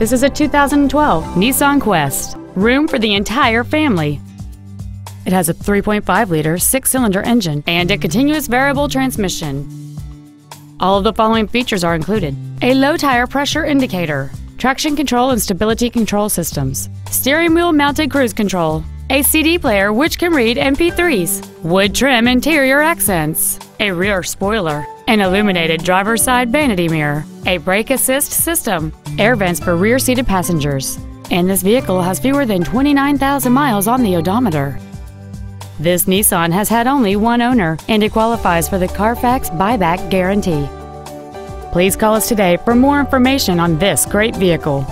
This is a 2012 Nissan Quest. Room for the entire family. It has a 3.5-liter six-cylinder engine and a continuous variable transmission. All of the following features are included. A low tire pressure indicator, traction control and stability control systems, steering wheel mounted cruise control, a CD player which can read MP3s, wood trim interior accents, a rear spoiler, an illuminated driver's side vanity mirror, a brake assist system, air vents for rear seated passengers, and this vehicle has fewer than 29,000 miles on the odometer. This Nissan has had only one owner and it qualifies for the Carfax buyback guarantee. Please call us today for more information on this great vehicle.